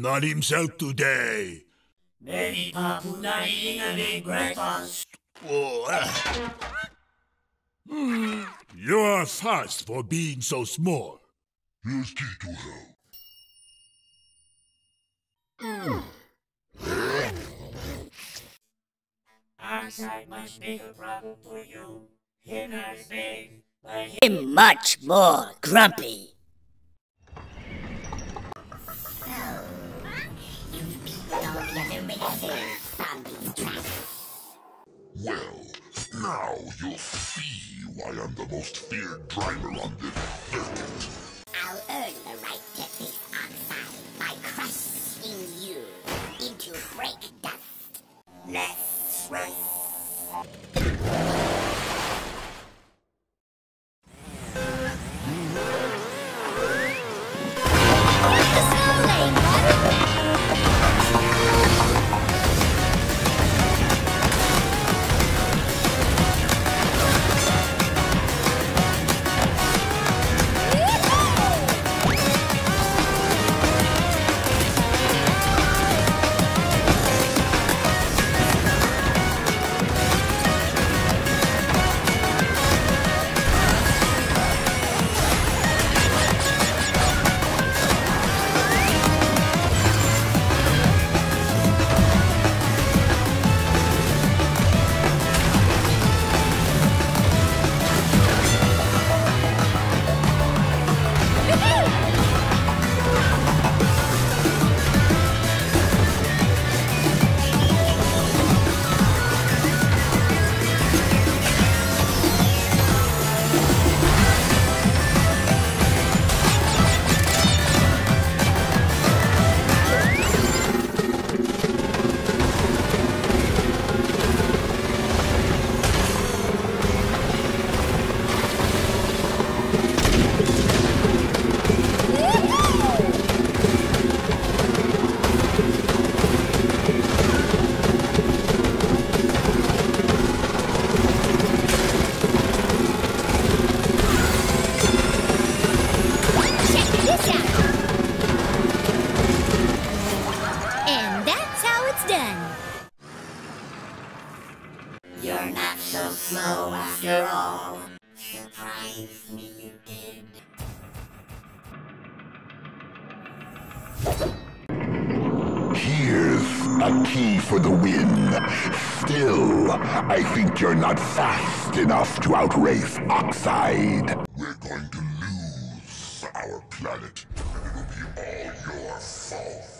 not himself today. Maybe Papu not eating a big breakfast. Oh, ah. You are fast for being so small. Here's key to hell. Outside much bigger problem for you. Here not as big, but here I'm much more grumpy. Well, now you'll see why I'm the most feared driver on this circuit. I'll earn the right to face Oxide by crushing you into break dust. Let's race. I think you're not fast enough to outrace Oxide. We're going to lose our planet, and it'll be all your fault.